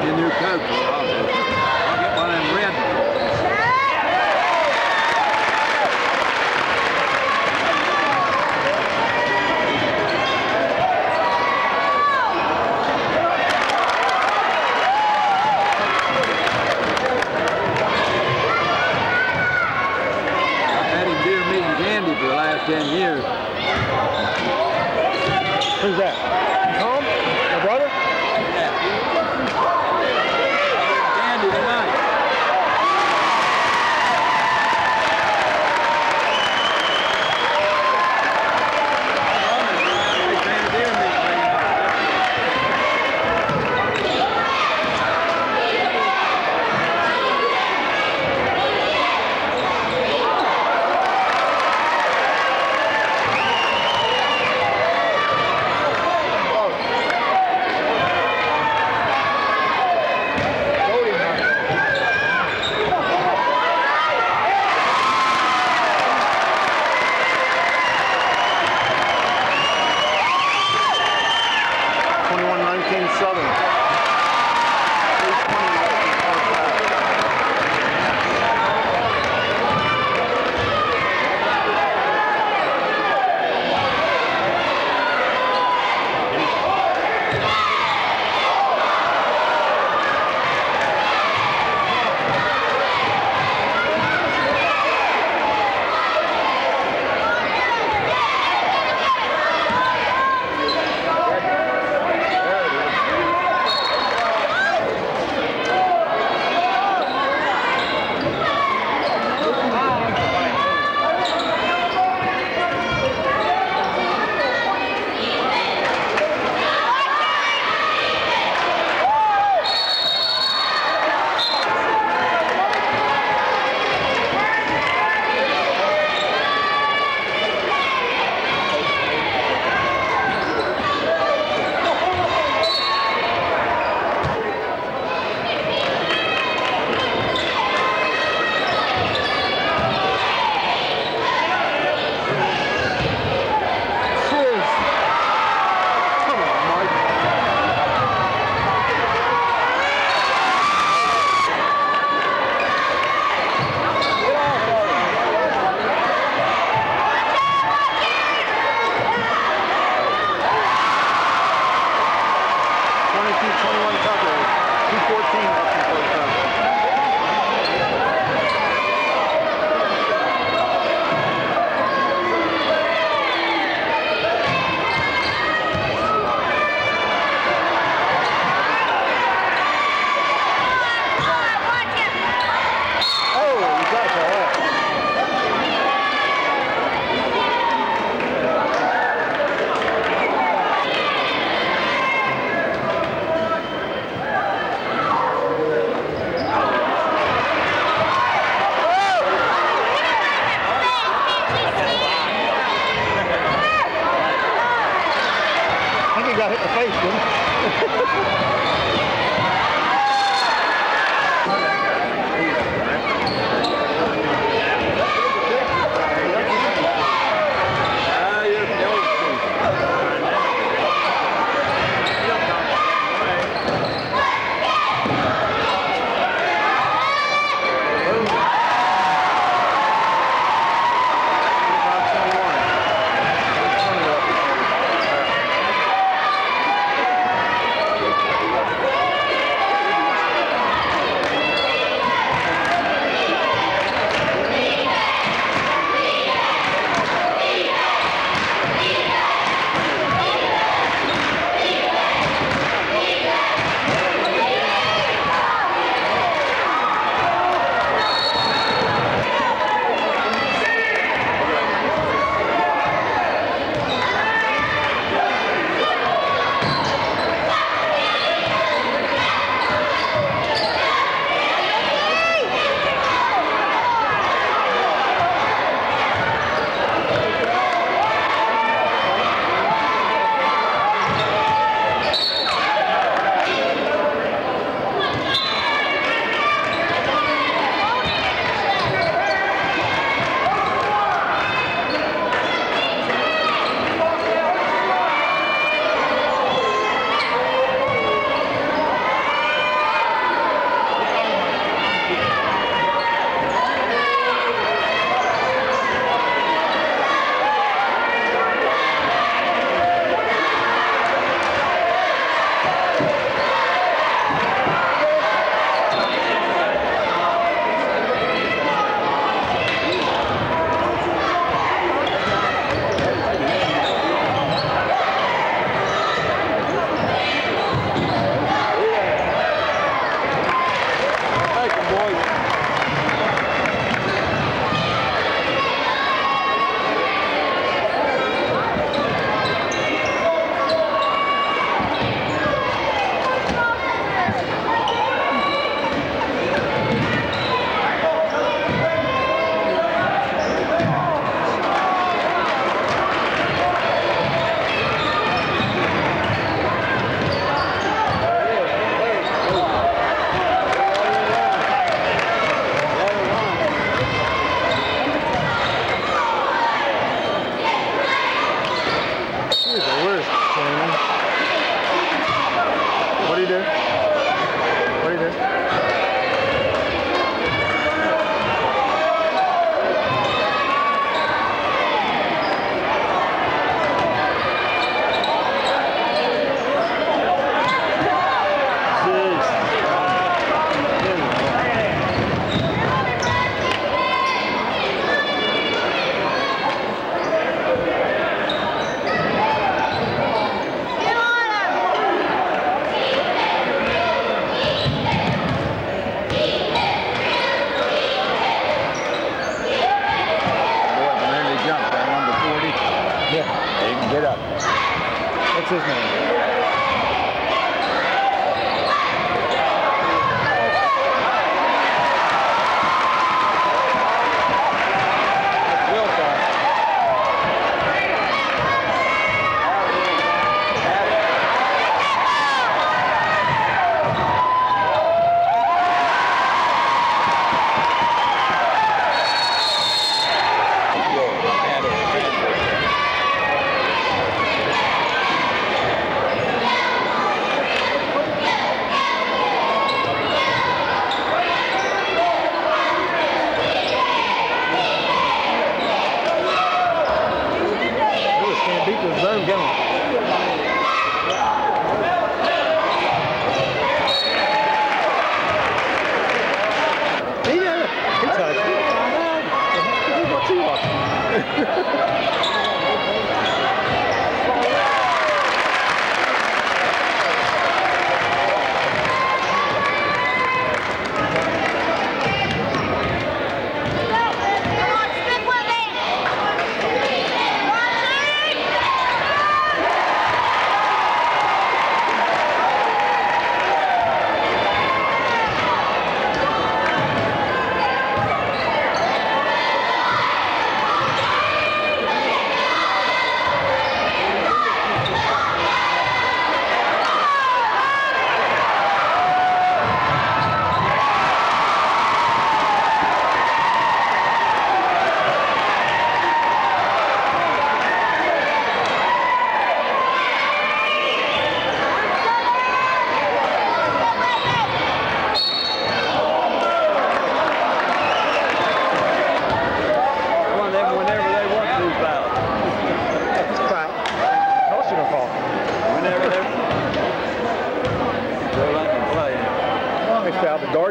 the new coach, obviously.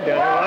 door down.